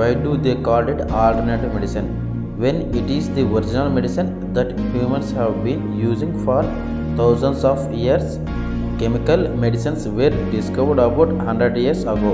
why do they call it alternative medicine? When it is the original medicine that humans have been using for thousands of years chemical medicines were discovered about 100 years ago.